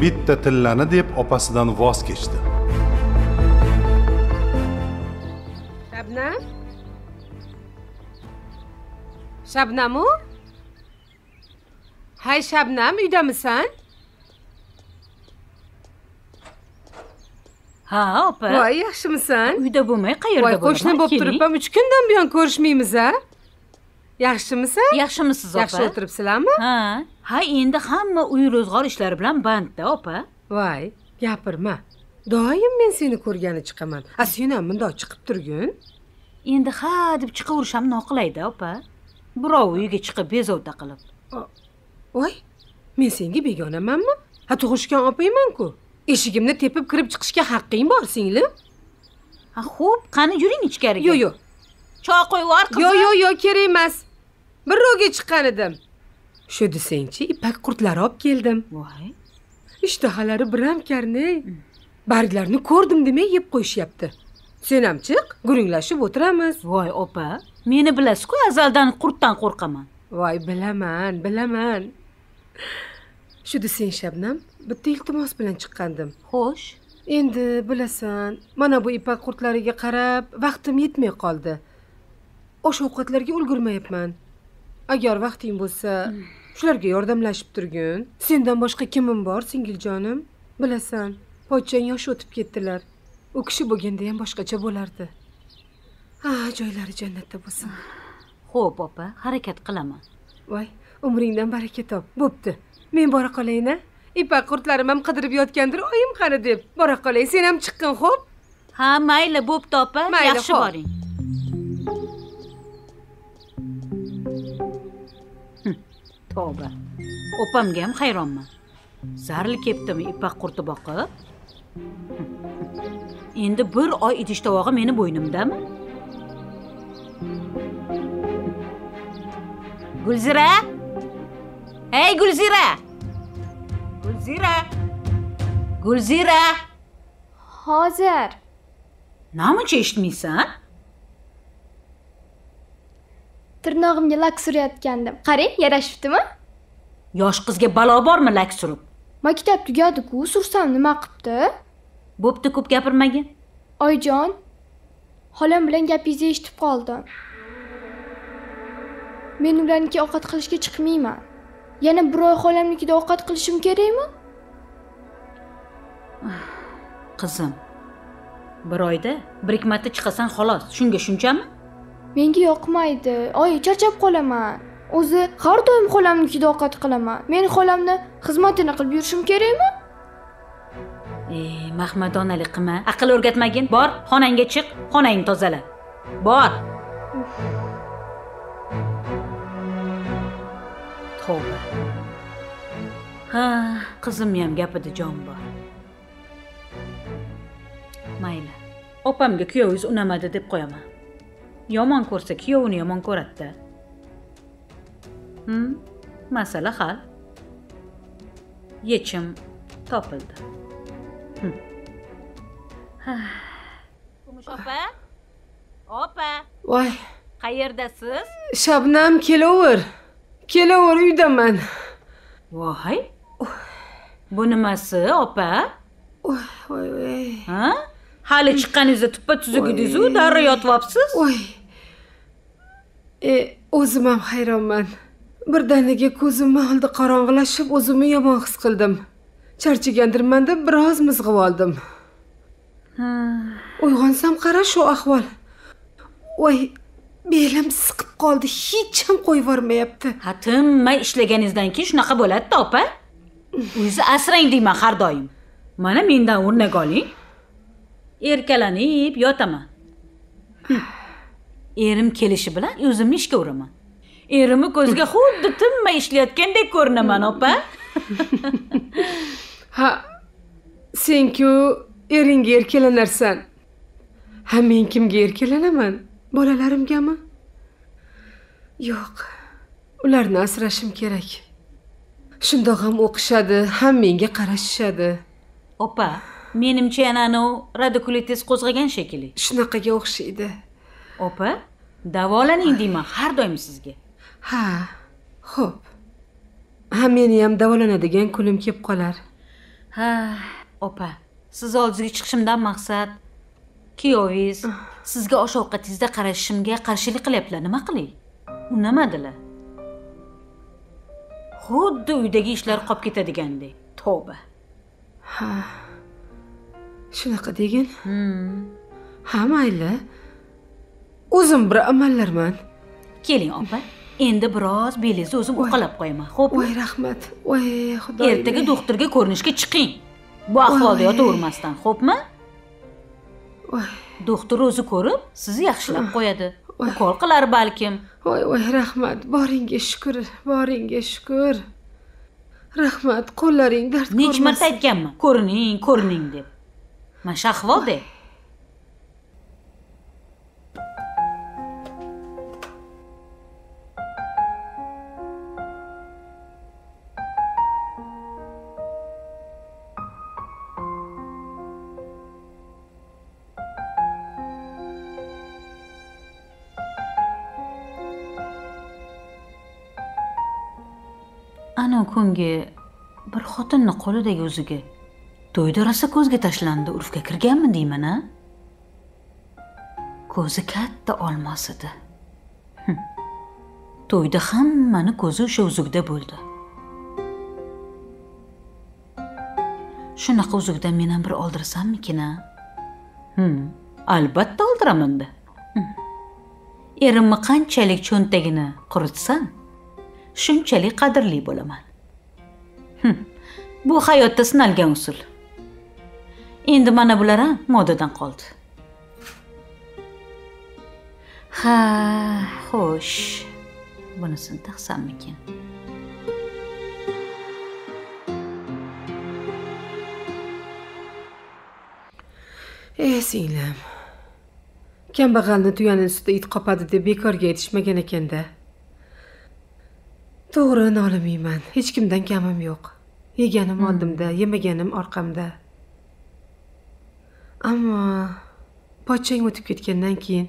bitta tillani deb opasidan voz kechdi. Shabnam shabnamu? Hay shabnam uydamisan? Ha opa. Voy yaxshimisan? Uyda bo'lmay qayerda voy qo'shni bo'lib Keling. turib ham uch kundan buyon ko'rishmaymiz a yaxshimisan yaxshimisiz opa. Yaxshi o'tiribsizlarmi? Ha ha endi hamma uy ro'zg'or ishlari bilan bandda opa. Voy gapirma. Doim men seni ko'rgani chiqaman. A sen ham mundoq chiqib turgin. Endi ha deb chiqaverish ham noqulayda opa. Birov uyiga chiqib bezovta qilib. Voy men senga begonamanmi? Ha tug'ishgan opangman-ku. Eshigimni tepib kirib chiqishga haqqing bor singlim. Ha xo'p qani yuring ichkariga. Yo'q yo'q choy qo'yib yubor qizim. Yo'q yo'q yo'q kerak emas. Bir ro'ga chiqqan edim shu desangchi ipak qurtlari olib keldim. Voy. Ishtahalari biram karney barglarni ko'rdim demay yeb qo'yishyapti sen ham chiq guringlashib o'tiramiz. Voy opa meni bilasiz-ku azaldan qurtdan qo'rqaman. Voy bilaman bilaman. Shu desang shabnam bitta iltimos bilan chiqqandim. Xo'sh. Endi bilasan mana bu ipak qurtlariga qarab vaqtim yetmay qoldi. Osh ovqatlarga ulgurmayapman. Agar vaqting bo'lsa shularga yordamlashib turgin. Sendan boshqa kimim bor singiljonim? Bilasan pochchang yoshi o'tib ketdilar. U kishi bo'lganda ham boshqacha bo'lardi. Ha joylari jannatda bo'lsin. Xo'p opa harakat qilaman. Voy umringdan baraka top. Bo'pti. Men bora qolayin a ipak qurtlarim ham qidirib yotgandir oyim qani deb. Bora qolay sen ham chiqqin xo'p? Ha mayli bo'pti opa. Yaxshi boring tavba opamga ham hayronman. Zaril keptimi ipak qurti boqib? Endi bir oy idish tovog'i meni bo'ynimdami? Gulzira! Ey gulzira! Gulzira! Gulzira! Hozir. Namuncha eshitmaysan tirnog'imga lak surayotgandim. Qarang yarashibdimi? Yosh qizga balo bormi lak surib? Maktab tugadi-ku sursam nima qilibdi bo'pti ko'p gapirmagin. Oyijon xolam bilan gapingizni eshitib qoldim. Men ularniki ovqat qilishga chiqmayman. Yana bir oy xolamnikida ovqat qilishim kerakmi? Qizim bir oyda bir ikki marta chiqasan xolos. Shunga shunchami menga yoqmaydi. Oy charchab qolaman. O'zi har doim xolamnikida ovqat qilaman. Men xolamni xizmatini qilib yurishim kerakmi? E mahmadonalik qilma aql o'rgatmagin. Bor xonangga chiq xonangni tozala. Bor. Tavba. Ha qizimni ham gapida jon bor. Mayli. Opamga kuyovingiz unamadi deb qo'yaman. Yomon ko'rsa kuyovini yomon ko'radida hm masala hal. Yechim topildi. Hm. kumush opa. Opa. Voy. Qayerdasiz? Shabnam kelaver. Kelaver uydaman. Voy. Bu nimasi opa? Voy voy voy. Ha? Hali chiqqaningizda tuppa tuzuk edingizu darrov yotyapsiz voy e o'zim ham hayronman. Birdaniga ko'zimni oldi qorong'ilashib o'zimni yomon his qildim. Charchagandirman deb biroz mizg'ib oldim. Uyg'onsam qara shu ahvol. Voy belim siqib qoldi hech ham qo'yib yubormayapti ha tinmay ishlaganingizdan keyin shunaqa bo'ladida opa. O'zi asrang deyman har doim. Mana mendan o'rnak oling. Erkalanib yotaman. erim kelishi bilan o'zimni ishga uraman. Erimni ko'ziga xuddi tinmay ishlayotgandek ko'rinaman opa. Ha senku eringga erkalanarsan. Ha men kimga erkalanaman? Bolalarimgami? Yo'q ularni asrashim kerak. Shundoq ham o'qishadi ham menga qarashishadi. Opa menimcha yana anavi radikulitis qo'zg'agan shekilli. Shunaqaga o'xshaydi opa davolaning deyman har doim sizga. Ha xo'p. Ha meni ham davolanadigan kunim kelib qolar. Ha opa siz oldingizga chiqishimdan maqsad kuyovingiz sizga osh ovqatingizda qarashishimga qarshilik qilyaptilar nima qilay? Unamadilar. Xuddi uydagi ishlar qolib ketadigandek tavba. Shunaqa degin? Ha mayli o'zim bir amallarman. Keling opa. Endi biroz belingizni o'zim uqalab qo'yaman xo'pmi voy rahmat. Voy xudoyim ertaga doktorga ko'rinishga chiqing. Bu ahvolda yotavermasdan xo'pmi? Voy. Doktor o'zi ko'rib sizni yaxshilab qo'yadi. Ukol qilar balkim. Voy voy rahmat. Boringga shukur boringga shukur rahmat qo'llaring dard necha marta aytganman ko'rining ko'rining deb. Mana shu ahvolda anu kungi bir xotinni qo'lidagi o'ziga to'yda rosa ko'zga tashlandi urfga kirganmi deyman a? Ko'zi katta olmos edi. To'yda hammani ko'zi o'sha uzukda bo'ldi. Shunaqa uzukdan men ham bir oldirsammikin a? Albatta oldiramanda. Erimni qanchalik cho'ntagini quritsam shunchalik qadrli bo'laman. Hm, bu hayotda sinalgan usul. Endi mana bular ham modadan qoldi. Ha xo'sh bunisini taqsammikin? Ey singlim. Kambag'alni tuyani ustida it qopadi deb bekorga aytishmagan ekanda. To'g'ri nolimayman hech kimdan kamim yo'q. Yeganim oldimda yemaganim orqamda. Ammo pochchang o'tib ketgandan keyin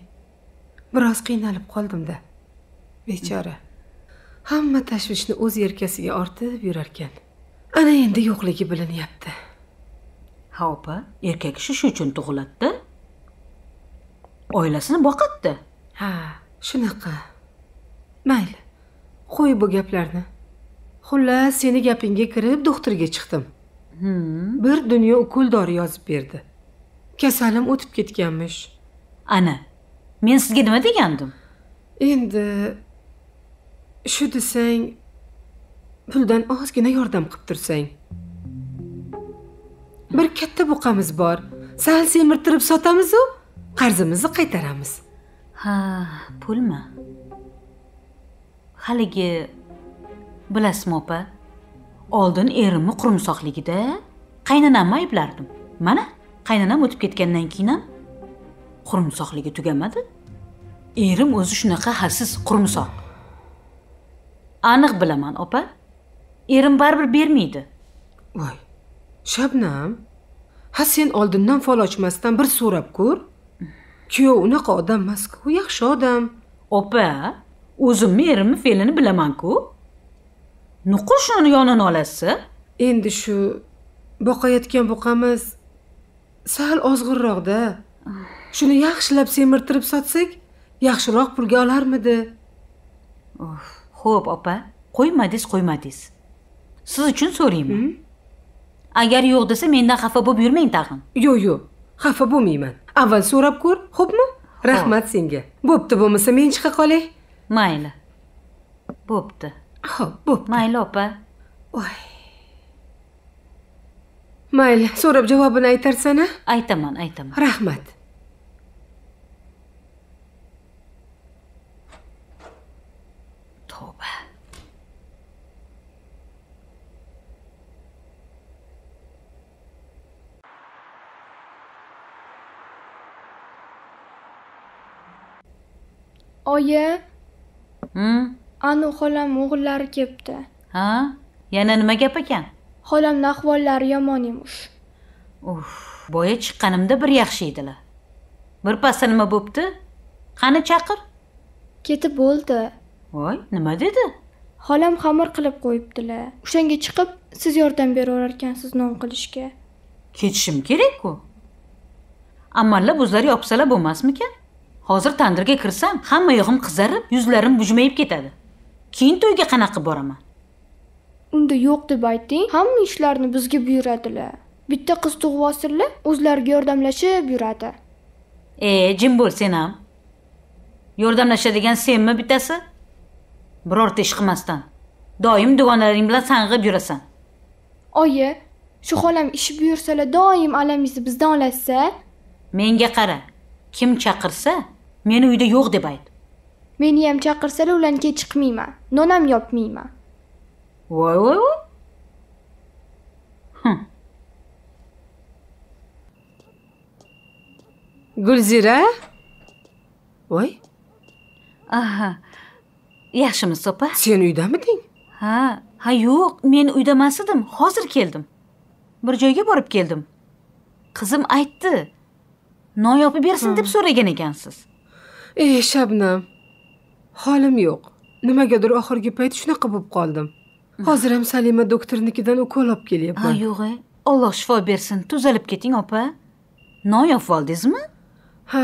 biroz qiynalib qoldimda bechora. Hamma tashvishni o'z yelkasiga ortib yurarkan. Ana endi yo'qligi bilinyapti. Ha opa erkak kishi shu uchun tug'iladida. Oilasini boqadida. Ha shunaqa. Mayli qo'y bu gaplarni. Xullas seni gapingga kirib doktorga chiqdim. Bir dunyo ukol dori yozib berdi. Kasalim o'tib ketganmish. Ana men sizga nima degandim? Endi shu desang puldan ozgina yordam qilib tursang. Bir katta buqamiz bor. Sal semirtirib sotamizu qarzimizni qaytaramiz. Ha pulmi haligi bilasizmi opa? Oldin erimni qurumsoqligida qaynonamni ayblardim. Mana qaynonam o'tib ketgandan keyin ham qurumsoqligi tugamadi. Erim o'zi shunaqa halsiz qurumsoq aniq bilaman opa. Erim baribir bermaydi. Voy shabnam. Ha sen oldindan fol ochmasdan bir so'rab ko'r. Kuyov unaqa odam emasku yaxshi odam. Opa o'zimni erimni fe'lini bilaman-ku. Nuqul shuni yonini olasiz endi shu boqayotgan buqamiz sal ozg'inroqda. Shuni yaxshilab semirtirib sotsak yaxshiroq pulga olarmidi? Xo'p, opa, qo'ymadingiz, qo'ymadingiz. Siz uchun so'rayman. Agar yo'q desa mendan xafa bo'lib yurmang tag'in. yo'q yo'q xafa bo'lmayman. Avval so'rab ko'r xo'pmi? Rahmat senga. Bo'pti bo'lmasa men chiqa qolay Mayli. Bo'pti. ho'p bo'pti Mayli, opa. voy mayli so'rab javobini aytarsan a Aytaman, aytaman. rahmat Tavba. oyi? Anu xolam o'g'illari kelibdi Ha? Yana nima gap ekan? xolamni ahvollari yomon emish Uf, boya chiqqanimda bir yaxshi edilar. Bir pasda nima bo'pti? Qani chaqir? ketib bo'ldi Voy, nima dedi? xolam xamir qilib qo'yibdilar o'shanga chiqib siz yordam beraverarkansiz non qilishga ketishim kerak-ku o'zlari yopsalar bo'lmasmikan hozir tandirga kirsam hamma yog'im qizarib yuzlarim bujmayib ketadi. Keyin to'yga qanaqa boraman? Unda yo'q deb ayting hamma ishlarni bizga buyuradilar. Bitta qiz tug'ib olsinlar o'zlariga yordamlashib yuradi. E jim bo'l sen ham. Yordamlashadigan senmi bittasi? Birorta ish qilmasdan. Doim dugonalaring bilan sang'ib yurasan. Oyi shu xolam ish buyursalar doim alamingizni bizdan olasiz menga qara kim chaqirsa meni uyda yo'q deb ayt meni ham chaqirsalar ularnikiga chiqmayman. Non ham yopmayman. Voy voy voy. Hm, gulzira? Voy. Aha. Yaxshimisiz opa. Sen uydamiding? Ha ha yo'q. Men uyda emas edim hozir keldim. Bir joyga borib keldim. Qizim aytdi non yopib bersin deb so'ragan ekansiz ey shabnam holim yo'q. Nimagadir oxirgi payt shunaqa bo'lib qoldim. Hozir ham salima doktornikidan ukol olib ha kelyapman. Yo'q e alloh shifo bersin. Tuzalib keting opa. Non yopib oldingizmi ha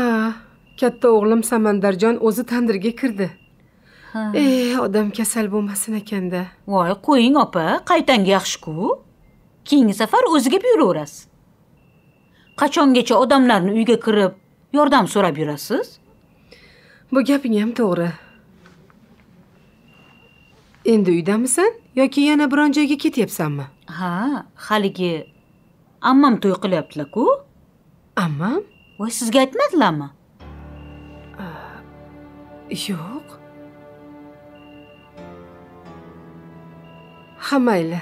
katta o'g'lim samandarjon o'zi tandirga kirdi. Ha. Ey odam kasal bo'lmasin ekanda. Voy qo'ying opa. Qaytanga yaxshi-ku. Keyingi safar o'ziga buyuraverasiz. Qachongacha odamlarni uyga kirib yordam so'rab yurasiz bu gaping ham to'g'ri. Endi uydamisan yoki yana biron joyga ketyapsanmi? Ha haligi ammam to'y qilyaptilar-ku ammam? Voy sizga aytmadilarmi? Yo'q. Ha mayli.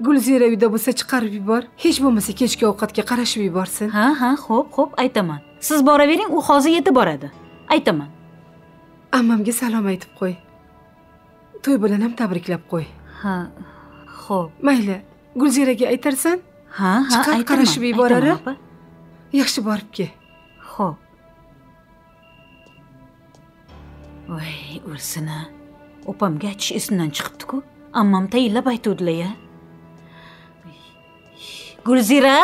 Gulzira uyda bo'lsa chiqarib yubor. Hech bo'lmasa kechki ovqatga qarashib yuborsin. Ha ha xo'p xo'p aytaman. Siz boravering u hozir yetib boradi aytaman ammamga salom aytib qo'y to'y bilan ham tabriklab qo'y ha xo'p mayli gulziraga aytarsan ha ha Chiqar, qarashib yuborar, aytaman, a? opa. yaxshi borib kel Xo'p. Voy, o'lsina. Opamga aytish esimdan chiqibdi-ku. Ammam tayinlab aytuvdilar-ya. Gulzira?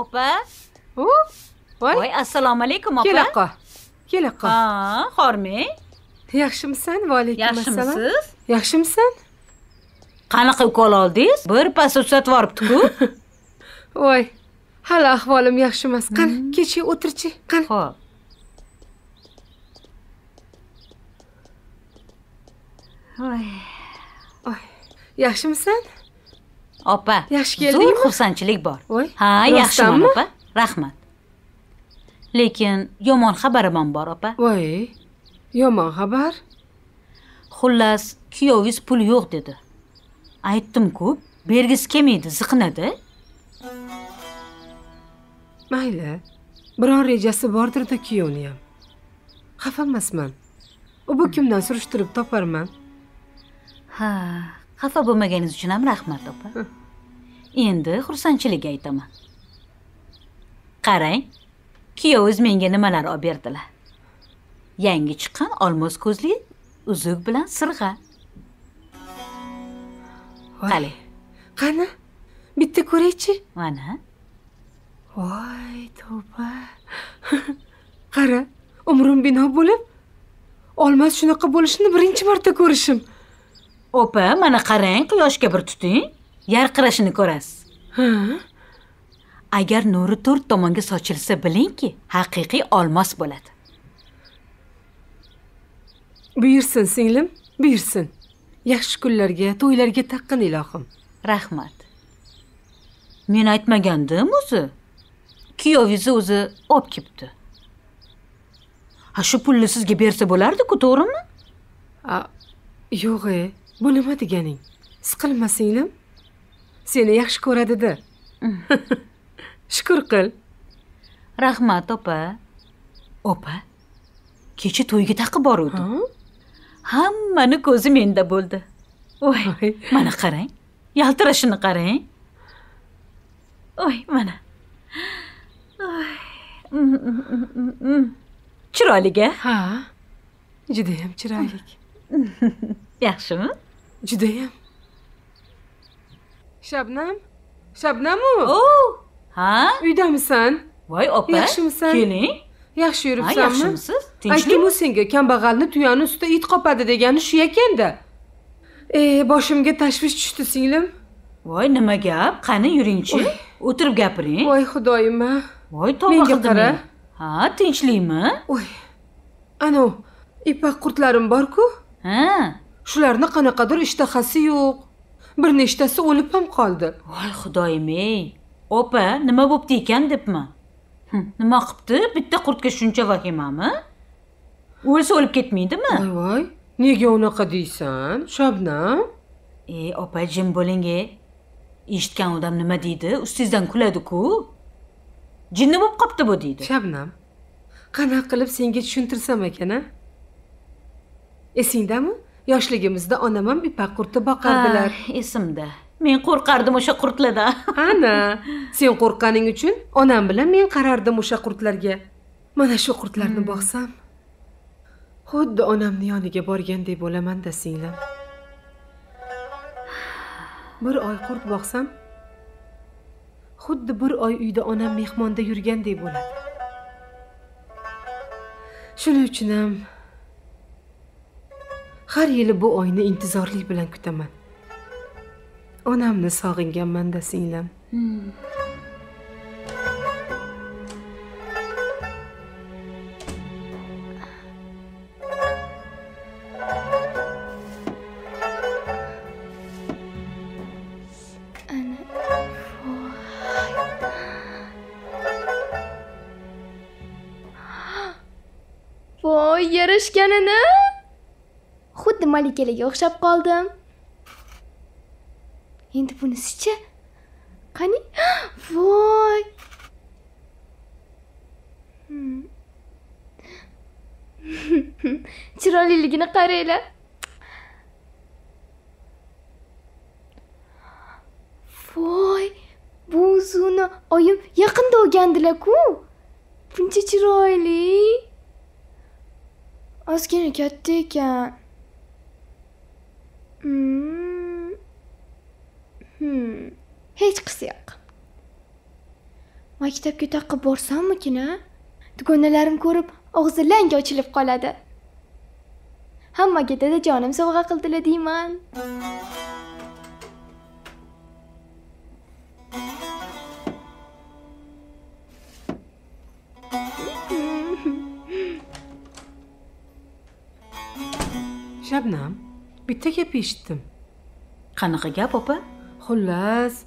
Opa? u voy Voy, assalomu alaykum opa. kelaqa kelaqa Ha, xormang. yaxshimisan va alaykum assalom Yaxshimisiz? yaxshimisan Qanaqa ukol oldingiz? Bir pas uzatib yuboribdi-ku. voy hali ahvolim yaxshi emas qani kechi o'tirchi qani Xo'p. Voy, yaxshimisan opa. Yaxshi keldingmi? Zo'r xursandchilik bor. Voy, Ha, yaxshiman opa. Rahmat. Lekin yomon xabarim ham bor opa. voy yomon xabar Xullas, kuyovingiz pul yo'q dedi. Aytdim-ku, bergisi kelmaydi, ziqnadi. mayli biron rejasi bordirda kuyovni ham xafa emasman u bu kimdan surishtirib toparman Ha, xafa bo'lmaganingiz uchun ham rahmat opa. Endi xursandchilik aytaman. Qarang, kuyovingiz menga nimalar olib berdilar. Yangi chiqqan olmos ko'zli uzuk bilan sirg'a. Qani, qani bitta ko'raychi mana. voy tavba qara umrim bino bo'lib olmas shunaqa bo'lishini birinchi marta ko'rishim Opa, mana qarang, quyoshga bir tuting, yarqirashini ko'rasiz. ha Agar nuri to'rt tomonga sochilsa, bilingki, haqiqiy olmos bo'ladi. buyursin singlim buyursin yaxshi kunlarga to'ylarga taqqin ilohim Rahmat. Men aytmagandim o'zi. Kuyovingiz o'zi olib kelibdi. Ha shu pulni sizga bersa bo'lardi-ku, to'g'rimi? Yo'q e bu nima deganing siqilma singlim seni yaxshi ko'radida shukur qil Rahmat, opa. Opa. Kecha to'yga taqib boruvdim. ha Hammani ko'zi menda bo'ldi. Voy, mana qarang. Yaltirashini qarang. oy mana Oy. Chiroyli-ga ha judayam chiroyli yaxshimi judayam shabnam shabnamu o. Ha? Uydamisan voy opa Yaxshimisan? keling yaxshi yuribsanmi yaxshimisiz aytdim tinchlikmi u senga kambag'alni tuyani ustida it qopadi degani shu ekanda e boshimga tashvish tushdi singlim voy nima gap? Qani yuringchi o'tirib gapiring. Voy xudoyim a voy tavba Menga qara. ha tinchlikmi? Voy anav ipak qurtlarim borku. Ha shularni qanaqadir ishtahasi yo'q. Bir nechtasi o'lib ham qoldi. Voy xudoyim ey opa nima bo'pti ekan debman Hm, nima qilibdi bitta qurtga shuncha vahimami? O'lsa o'lib ketmaydimi? Voy voy. Nega unaqa deysan? Shabnam. E opa jim bo'ling e. Eshitgan odam nima deydi? Ustingizdan kuladi-ku. Jinni bo'lib qolibdi bu deydi. Shabnam qanaqa qilib senga tushuntirsam ekan a esingdami yoshligimizda onam ham ipak qurti boqardilar. Esimda. Men qo'rqardim o'sha qurtlardan ana sen qo'rqqaning uchun onam bilan men qarardim o'sha qurtlarga. Mana shu qurtlarni boqsam xuddi onamni yoniga borgandek bo'laman-da singlim bir oy qurt boqsam xuddi bir oy uyda onam mehmonda yurgandek bo'ladi. Shuning uchun ham har yili bu oyni intizorlik bilan kutaman. Onamni sog'inganman-da singlim. Hmm. Voy yarashganini. Xuddi malikalarga o'xshab qoldim. Endi bunisichi qani? Voy! Hmm. Chiroyliligini qaranglar. Voy! Bu suvni oyim yaqinda o'rgandilar-ku buncha chiroyli. Ozgina katta ekan. Hmm. Hmm. hech qisi yo'q. Maktabga taqib borsammikin a dugonalarim ko'rib og'zi lang ochilib qoladi. Hammaga dadajonim sovg'a qildilar deyman. Shabnam. Bitta gap eshitdim. Qanaqa gap opa? Xullas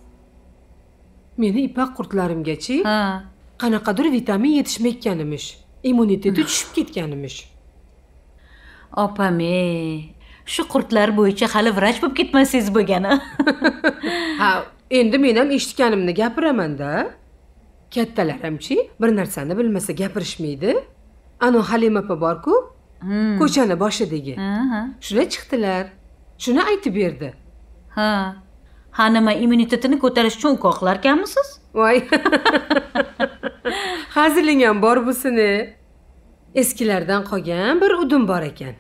meni ipak qurtlarimgachi ha. qanaqadir vitamin yetishmayotgan emish immuniteti tushib ketgan emish opam ey shu qurtlar bo'yicha hali vrach bo'lib ketmasangiz bo'lgani ha? Endi men ham eshitganimni gapiramanda. Kattalar hamchi bir narsani bilmasa gapirishmaydi. Anavi halima opa borku. Ko'chani boshidagi. Shular chiqdilar. Shuni aytib berdi. Ha. Ha nima immunitetini ko'tarish uchun ukol qilarkanmisiz voy. Haziling ham bor busini eskilardan qolgan bir udim bor ekan.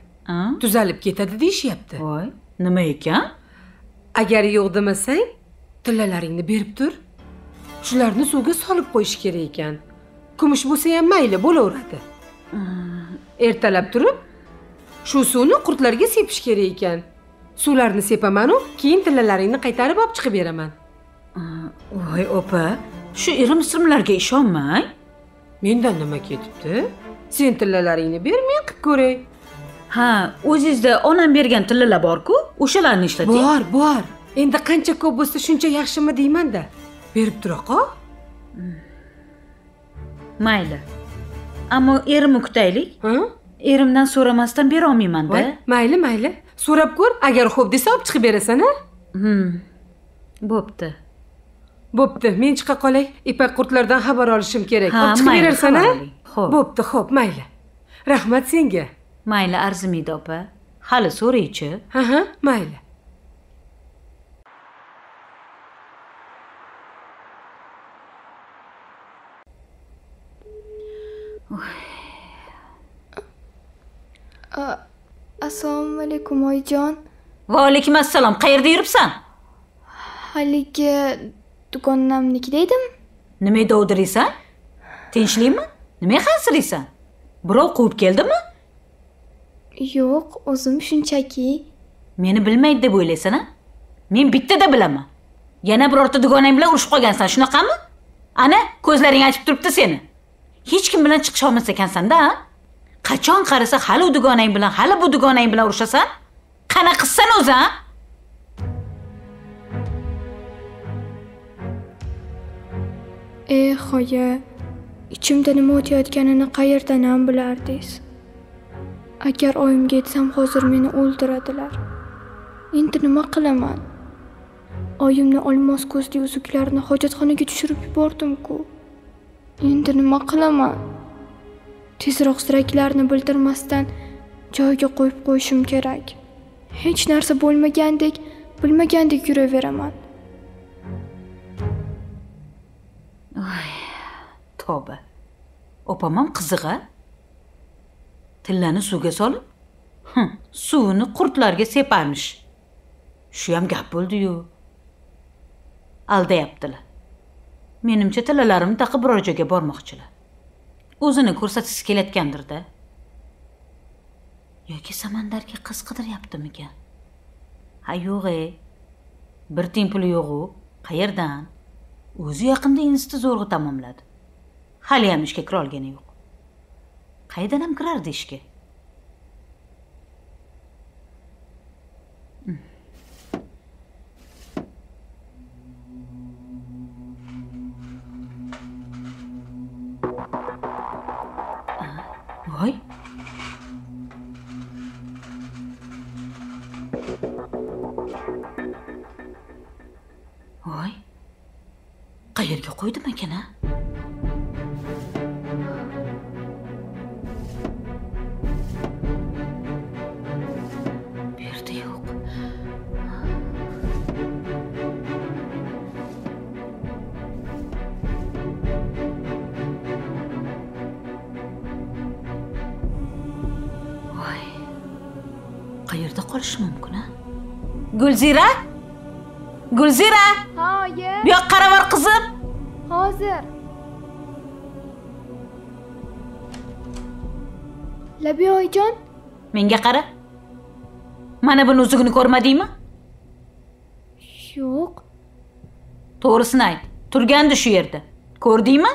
Tuzalib ketadi deyishyapti. Voy. Nima ekan? Agar yo'q demasang tillalaringni berib tur. Shularni suvga solib qo'yish kerak ekan. Kumush bo'lsa ham mayli bo'laveradi ertalab turib shu suvni qurtlarga sepish kerak ekan. Suvlarni sepamanu keyin tillalaringni qaytarib olib chiqib beraman. Voy opa shu irim simlarga ishonmang. Mendan nima ketibdi? Sen tillalaringni ber men qilib ko'ray. Ha o'zingizda onam bergan tillalar borku o'shalarni ishlating. Bor bor. Endi qancha ko'p bo'lsa shuncha yaxshimi deymanda. Berib tura qol mayli ammo erimni kutaylik erimdan so'ramasdan bera olmaymanda mayli mayli. So'rab ko'r agar xo'p desa olib chiqib berasan a hmm bo'pti. Bo'pti men chiqa qolay. Ipak qurtlardan xabar olishim kerak. Olib chiqib berarsan a. Xo'p. bo'pti xo'p mayli. Rahmat senga. Mayli arzimaydi opa. Hali so'raychi. Ha ha mayli assalomu alaykum oyijon. Va alaykum assalom. Qayerda yuribsan? Haligi dugonamnikida edim nima dovdiraysan tinchlikmi? Nima hansiraysan birov quvib keldimi? Yo'q o'zim shunchaki. Meni bilmaydi deb o'ylaysan a men bittada bilaman. Yana birorta dugonang bilan urushib qolgansan shunaqami? Ana ko'zlaring achib turibdi seni. Hech kim bilan chiqisholmas ekansanda qachon qarasa hali u dugonang bilan hali bu dugonang bilan urushasan? Qanaqasisan o'zi a? Eh oyi ichimda nima o'tayotganini qayerdan ham bilardingiz? Agar oyimga aytsam hozir meni o'ldiradilar. Endi nima qilaman? Oyimni olmos ko'zli uzuklarni hojatxonaga tushirib yubordim-ku. Endi nima qilaman? Tezroq ziraklarni bildirmasdan joyiga qo'yib qo'yishim kerak. Hech narsa bo'lmagandek bilmagandek yuraveraman. Tavba. Opam ham qiziq tillani suvga solib suvini qurtlarga separmish shu ham gap bo'ldi-yu. Aldayaptilar. Menimcha tillalarimni taqib biror joyga bormoqchilar. O'zini ko'rsatgisi kelayotgandirda yoki samandarga qiz qidiryaptimikan ha yo'q e. Bir tiyin puli yo'g'u qayerdan? O'zi yaqinda institut zo'rg'a tamomladi. Hali ham ishga kirolgani yo'q. Qaydan ham kirardi ishga? Voy voy qayerga qo'ydim ekan gulzira? Gulzira? Ha oyi bu yoqqa qarab bor qizim. Hozir. Labiya oyijon? Menga qara. Mana buni uzugini ko'rmadingmi? Yo'q. To'g'risini ayt. Turgandi shu yerda. Ko'rdingmi?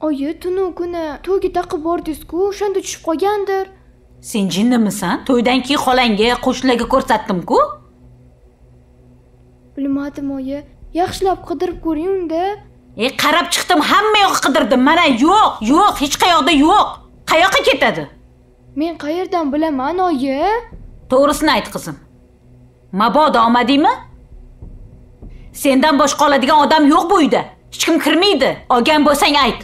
Oyi tunu kuni to'yga taqib bordingiz-ku o'shanda tushib qolgandir. Sen jinnimisan. To'ydan keyin xolangga qo'shnilarga ko'rsatdim-ku bilmadim oyi yaxshilab qidirib ko'ring unda e qarab chiqdim hamma yoqqa qidirdim. Mana yo'q yo'q hech qayoqda yo'q. Qayoqqa ketadi? Men qayerdan bilaman oyi? To'g'risini ayt qizim. Mabodo omadingmi sendan boshqa oladigan odam yo'q bu uyda. Hech kim kirmaydi. Olgan bo'lsang ayt.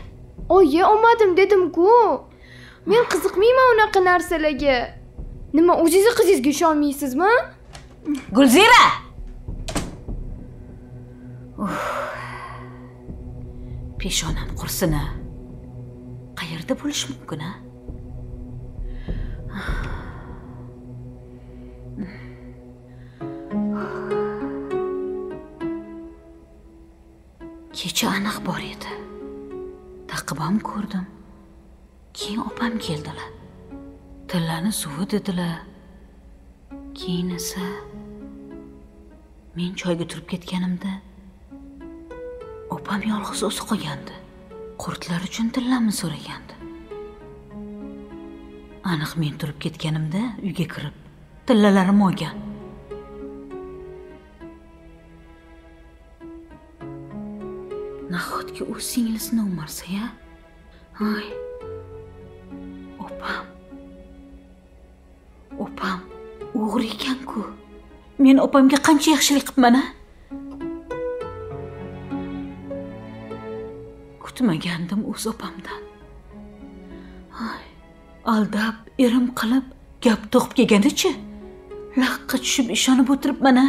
Oyi olmadim dedim-ku. Men qiziqmayman unaqa narsalarga. Nima o'zingizni qizingizga ishonmaysizmi? Gulzira. Peshonam qursini qayerda bo'lishi mumkin a? Kecha aniq bor edi. Taqibam ko'rdim. Keyin opam keldilar. Tillani suvi dedilar. Keyin esa men choyga turib ketganimda opam yolg'iz o'zi qolgandi qurtlar uchun tillamni so'ragandi. Aniq men turib ketganimda uyga kirib tillalarim olgan nahotki u singlisini o'marsa ya? Ay opam. Opam o'g'ri ekanku. Men opamga qancha yaxshilik qilibman a kutmagandim o'z opamdan ay aldab erim qilib gap to'qib kelganichi laqqa tushib ishonib o'tiribman a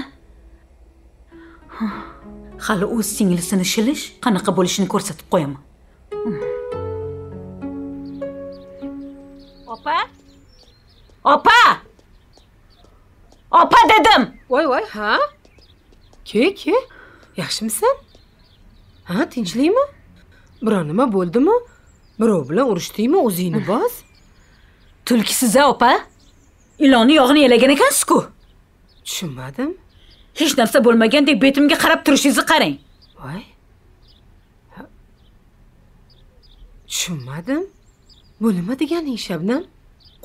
hali o'z singlisini shilish qanaqa bo'lishini ko'rsatib qo'yaman. Opa? Opa! Opa dedim! Voy voy ha? Ke ke? Yaxshimisan? Ha tinchlikmi biror nima bo'ldimi? Birov bilan urushdingmi o'zingni bos tulkisiz a opa ilonni yog'ini yalagan ekansiz-ku tushunmadim. Hech narsa bo'lmagandek betimga qarab turishingizni qarang. Voy. Tushunmadim. Bu nima deganing shabnam?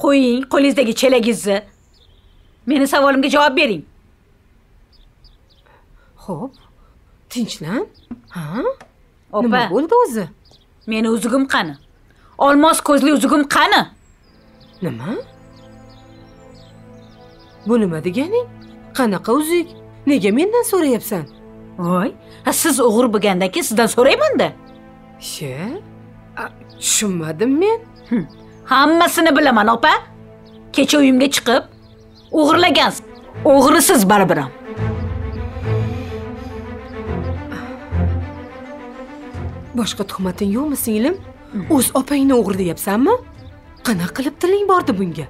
Qo'ying qo'lingizdagi chelagingizni. Meni savolimga javob bering. Xo'p, tinchlan. Ha? Opa Nima bo'ldi o'zi? meni uzugim qani olmos ko'zli uzugim qani Nima? Bu nima deganing? Qanaqa uzuk? Nega mendan so'rayapsan? voy siz o'g'ri bo'lgandan sizdan so'raymanda She? Tushunmadim men. hammasini bilaman opa kecha uyimga chiqib o'g'irlagansiz o'g'risiz baribir ham Boshqa tuhmating yo'qmi, singlim? O'z opangni o'g'ri deyapsanmi? Qanaqa qilib tiling bordi bunga?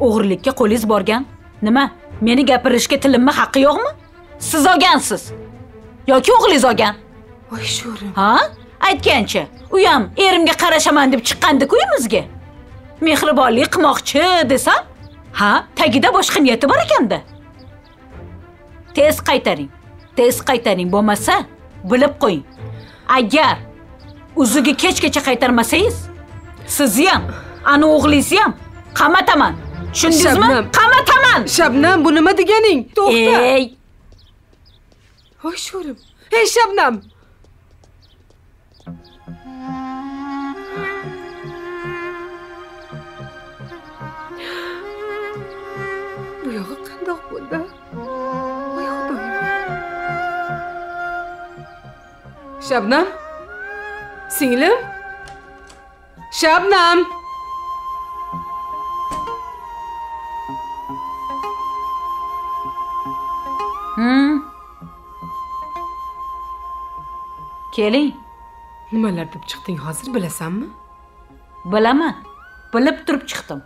o'g'irlikka qo'lingiz borgan. Nima meni gapirishga tilimni haqqi yo'qmi? Siz olgansiz. Yoki o'g'lingiz olgan? Voy sho'rim. ha? Aytgancha u ham erimga qarashaman deb chiqqandiku uyimizga. Mehribonlik qilmoqchi desam ha tagida boshqa niyati bor ekanda. Tez qaytaring. Tez qaytaring bo'lmasa bilib qo'ying agar uziga kechgacha qaytarmasangiz sizni ham ani o'g'lingizni ham qamataman tushundingizmi qamataman Shabnam, bu nima deganing? To'xta. ey Voy sho'rim. Ey Shabnam. Bu yog'i Shabnam? Singlim? Shabnam! Hmm. keling Nimalar deb chiqding hozir bilasanmi? bilaman bilib turib chiqdim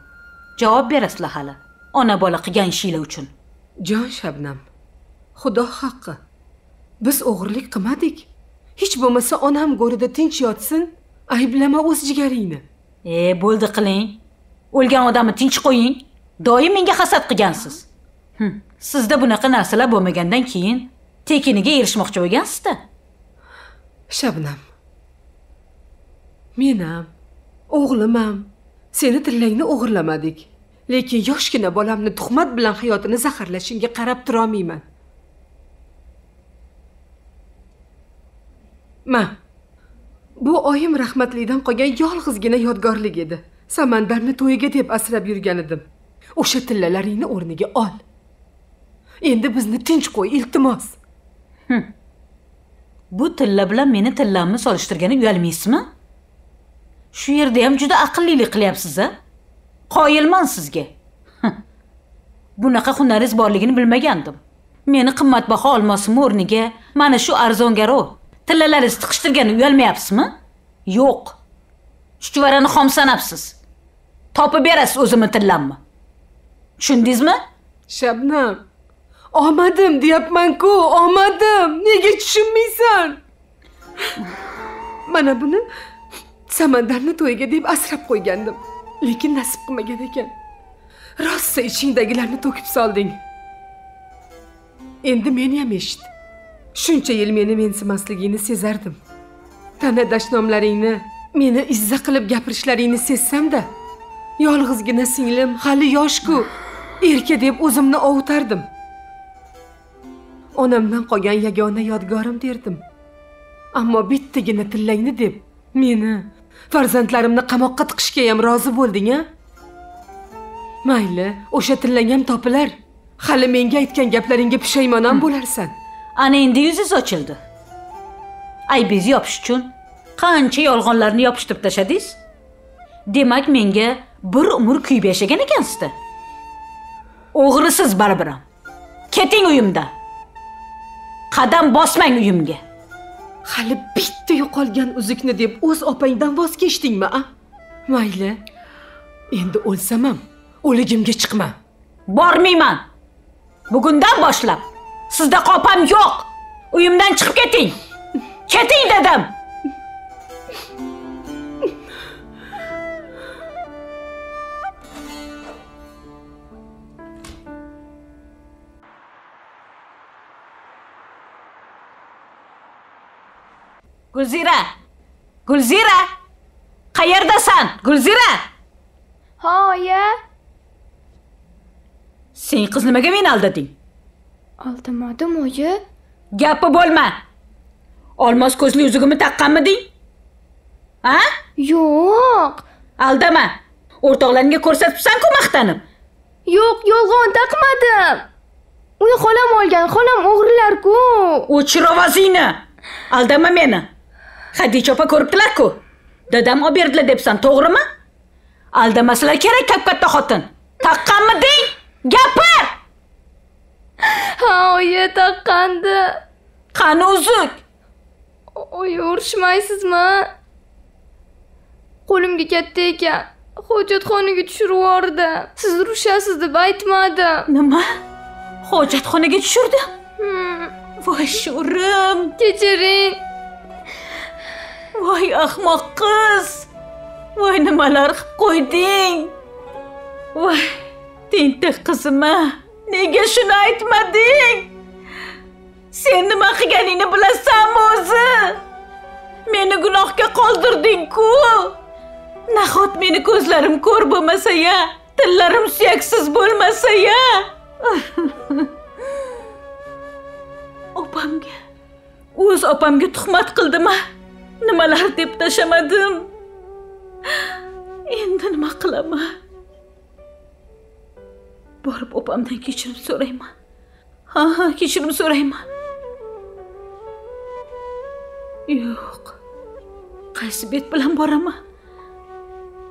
javob berasizlar hali ona bola qilgan ishinglar uchun Jon Shabnam, Xudo haqqi. Biz o'g'irlik qilmadik. Hech bo'lmasa onam go'rida tinch yotsin. Ayblama o'z jigaringni. e bo'ldi qiling o'lgan odamni tinch qo'ying doim menga hasad qilgansiz sizda bunaqa narsalar bo'lmagandan keyin tekiniga erishmoqchi bo'lgansizda Shabnam. Men ham, o'g'lim ham seni tillangni o'g'irlamadik. Lekin yoshgina bolamni tuhmat bilan hayotini zaharlashingga qarab turolmayman. Ma. Bu oyim rahmatlidan qolgan yolg'izgina yodgorlik edi. Samandarni to'yiga deb asrab yurgan edim. O'sha tillalaringni o'rniga ol. Endi bizni tinch qo'y, iltimos. bu tilla bilan meni tillamni solishtirgani uyalmaysizmi shu yerda ham juda aqllilik qilyapsiz a qoyilman sizga bunaqa hunaringiz borligini bilmagandim meni qimmatbaho olmosimni o'rniga mana shu arzongaro tillalaringizni tiqishtirgani uyalmayapsizmi yo'q chuchvarani xom sanabsiz topib berasiz o'zimni tillamni tushundingizmi Shabnam. Omadim deyapman-ku, omadim. Nega tushunmaysan? Mana buni Samandarni to'yiga deb asrab qo'ygandim. Lekin nasib qilmagan ekan. Rosa ichingdagilarni to'kib solding. Endi meni ham eshit. Shuncha yil meni mensimasligingni sezardim. Tana dashnomlaringni, meni izza qilib gapirishlaringni sezsam-da, yolg'izgina singlim hali yosh-ku. Erka deb o'zimni ovutardim. Onamdan qolgan yagona yodgorim derdim. Ammo bittagina tillangni deb meni, farzandlarimni qamoqqa tiqishga ham rozi bo'lding-a? Mayli, o'sha tillang ham topilar. Hali menga aytgan gaplaringga pushaymon ham bo'larsan. Ana endi yuzingiz ochildi aybingizni yopish uchun qancha yolg'onlarni yopishtirib tashladingiz demak menga bir umr kuyib yashagan ekansizda. O'g'risiz baribir ham keting uyimdan qadam bosmang uyimga. Hali bitta yo'qolgan uzukni deb o'z opangdan voz kechdingmi, a? Mayli. Endi o'lsam ham o'ligimga chiqma. Bormayman. Bugundan boshlab sizda qopam yo'q. Uyimdan chiqib keting. Keting dedim gulzira. Gulzira. Qayerdasan gulzira? Ha oyi sen qiz nimaga meni aldading aldamadim oyi gapi bo'lma. Olmos ko'zli uzugimni taqqanmiding ha? Yo'q. Aldama. O'rtoqlaringga ko'rsatibsan-ku maqtanib yo'q yolg'on taqmadim. Uni xolam olgan xolam o'g'rilar-ku. O'chir ovozingni. Aldama meni. Hadicha opa ko'ribdilar-ku. Dadam olib berdilar debsan to'g'rimi? Aldamasalar kerak kap katta xotin. Taqqanmiding gapir ha oyi taqqandi qani uzuk? Oyi urishmaysizmi qo'limga katta ekan. Hojatxonaga tushirib yubordi. Siz urishasiz deb aytmadim. Nima? Hojatxonaga tushirdi Hmm, voy sho'rim. Kechiring. Voy ahmoq qiz. Voy nimalar qilib qo'yding? Voy tentak qizim a nega shuni aytmading? Sen nima qilganingni bilasanmi o'zi. Meni gunohga qoldirding-ku nahot meni ko'zlarim ko'r bo'lmasa ya tillarim suyaksiz bo'lmasa ya. Opamga o'z opamga tuhmat qildim a nimalar deb tashamadim endi nima qilaman? Borib opamdan kechirim so'rayman. Ha ha kechirim so'rayman. Yo'q. Qaysi bet bilan boraman?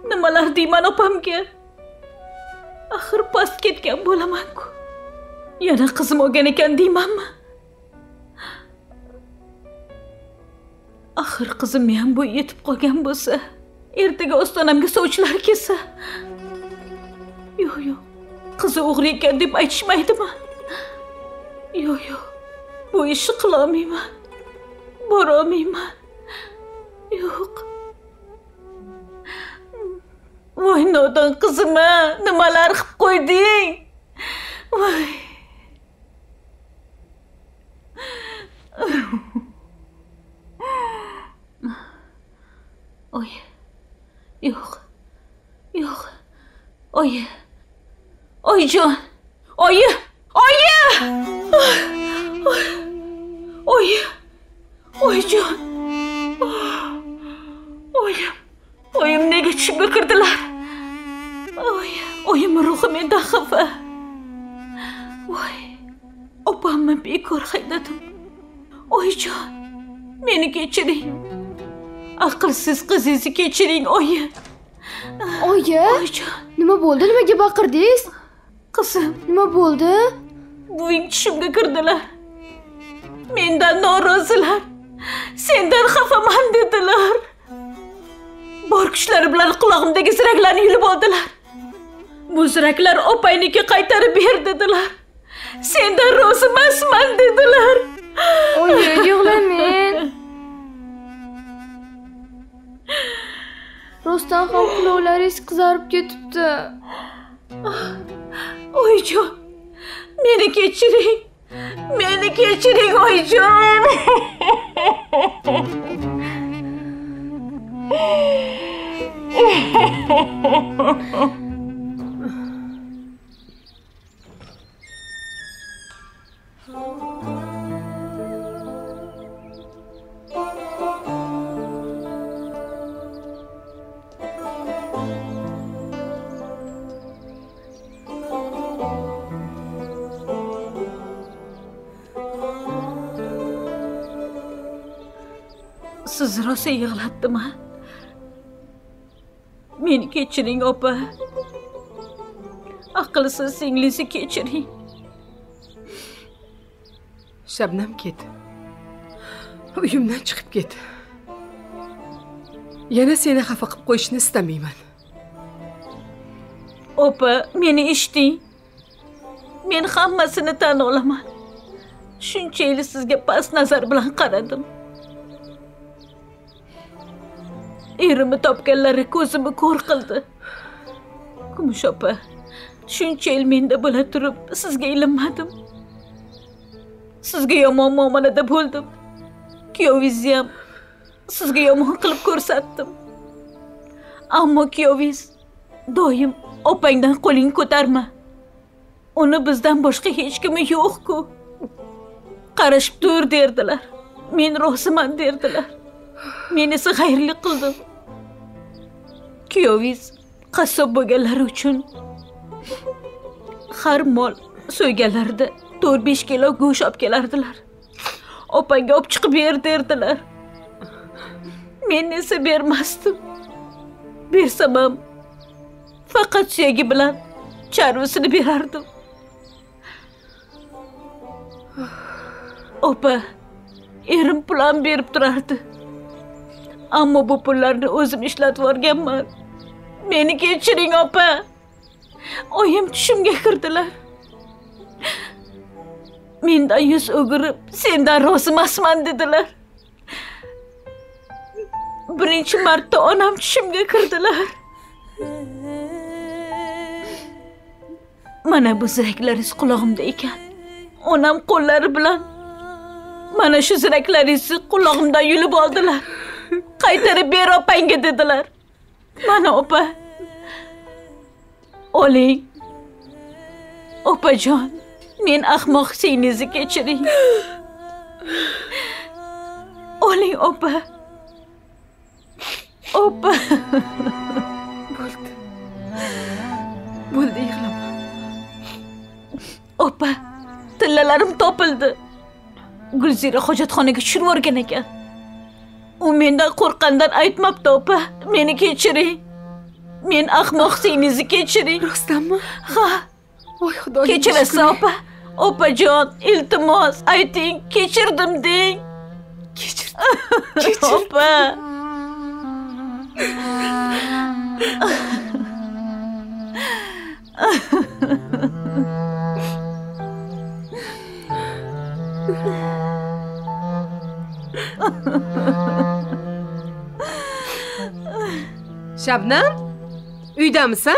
Nimalar deyman opamga? Axir past ketgan bo'laman-ku yana qizim olgan ekan deymanmi? Axir qizim ham bo'y yetib qolgan bo'lsa ertaga ostonamga sovchilar kelsa. Yo'q yo'q. Qizi o'g'ri ekan deb aytishmaydimi? Yo'q yo'q. Bu ishni qilolmayman. Borolmayman. Yo'q. Voy nodon qizim nimalar qilib qo'yding? Voy. Oy. Yo'q. Yo'q. Oyi oyijon oyi oyi oyi oyijon oyim oyim nega tushimga kirdilar oy oyim ruhi mendan xafa voy opamni bekor haydadim oyijon meni kechiring aqlsiz qizingizni kechiring oyi oyi oyijon nima bo'ldi? Nimaga baqirdingiz qizim nima bo'ldi? Buving tushimga kirdilar. Mendan norozilar. Sendan xafaman dedilar. Bor kuchlari bilan qulog'imdagi ziraklarni yulib oldilar. Bu ziraklar opayniki qaytarib ber dedilar. Sendan rozi emasman dedilar. Oyi yig'lamang rostdan ham quloqlaringiz qizarib ketibdi oyijon meni kechiring meni kechiring oyijon siz rosa yig'latdimi meni kechiring opa. Aqlsiz singlisi kechiring. Shabnam ket. Uyimdan chiqib ket. Yana seni xafa qilib qo'yishni istamayman. Opa meni eshiting. Men hammasini tan olaman. Shuncha yil sizga past nazar bilan qaradim erimni topganlari ko'zimni ko'r qildi. Kumush opa shuncha yil menda bo'la turib sizga ilinmadim. Sizga yomon muomalada bo'ldim. Kuyovingizni ham sizga yomon qilib ko'rsatdim. Ammo kuyovingiz doim opangdan qo'ling ko'tarma. Uni bizdan boshqa hech kimi yo'q-ku. Qarashib tur derdilar. Men roziman derdilar. Men esa xayrli qildim kuyovingiz qassob bo'lganlari uchun har mol so'yganlarida to'rt besh kilo go'sht olib kelardilar. Opangga olib chiqib ber derdilar. Men esa bermasdim. Bersam ham faqat suyagi bilan charvisini berardim. Opa erim pul ham berib turardi. Ammo bu pullarni o'zim ishlatib yuborganman meni kechiring opa oyim tushimga kirdilar mendan yuz o'girib sendan rozimasman dedilar birinchi marta onam tushimga kirdilar mana bu ziraklaringiz qulog'imda ekan onam qo'llari bilan mana shu ziraklaringizni qulog'imdan yulib oldilar qaytarib ber opangga dedilar. Mana opa. Oling. Opajon men ahmoq singlingizni kechiring. Oling opa. Opa. Bo'ldi. Bo'ldi yig'lama opa tillalarim topildi. Gulzira hojatxonaga tushirib yuborgan ekan u mendan qo'rqqandan aytmabdi opa. Meni kechiring. Men ahmoq singlingizni kechiring. Rostdanmi? Ha. Voy xudoyim kechirasiz opa? Opajon iltimos ayting kechirdim deng. Kechir opa shabnam uydamisan?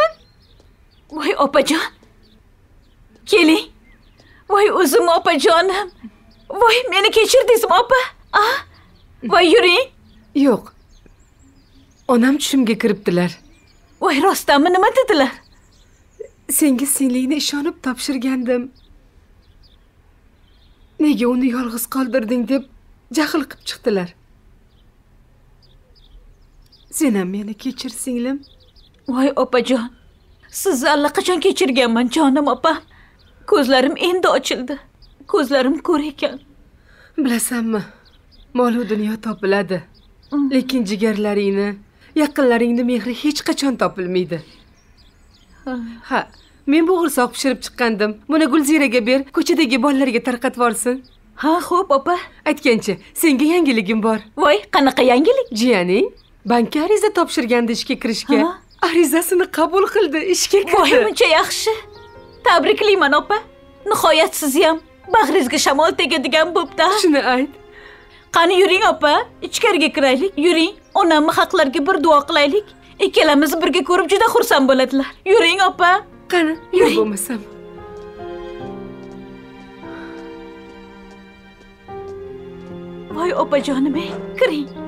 Voy opajon. Keling. Voy o'zim opajonim. Voy meni kechirdingizmi opa? A? Voy yuring. Yo'q. Onam tushimga kiribdilar. Voy rostdanmi nima dedilar? Senga singlikni ishonib topshirgandim. Nega uni yolg'iz qoldirding deb jahl qilib chiqdilar. Sen ham meni kechir singlim voy opajon. Sizni allaqachon kechirganman jonim opam ko'zlarim endi ochildi. Ko'zlarim ko'r ekan. Bilasanmi? Molu dunyo topiladi. Lekin jigarlaringni yaqinlaringni mehri hech qachon topilmaydi. Ha. Men bo'g'irsoq pishirib chiqqandim. Buni gulziraga ber ko'chadagi bolalarga tarqatib yuborsin ha xo'p opa. Aytgancha senga yangiligim bor. Voy qanaqa yangilik? Jiyaning bankka ariza topshirgandi ishga kirishga arizasini qabul qildi ishga voy kirdi muncha yaxshi. Tabriklayman opa. Nihoyat sizni ham. Bag'ringizga shamol tegadigan bo'pti shuni ayt. Qani yuring opa. Ichkariga kiraylik yuring. Onamni haqlariga bir duo qilaylik. Ikkalamiz birga ko'rib juda xursand bo'ladilar. Yuring opa. Qani Yuring. bo'lmasam voy opajonim ey kiring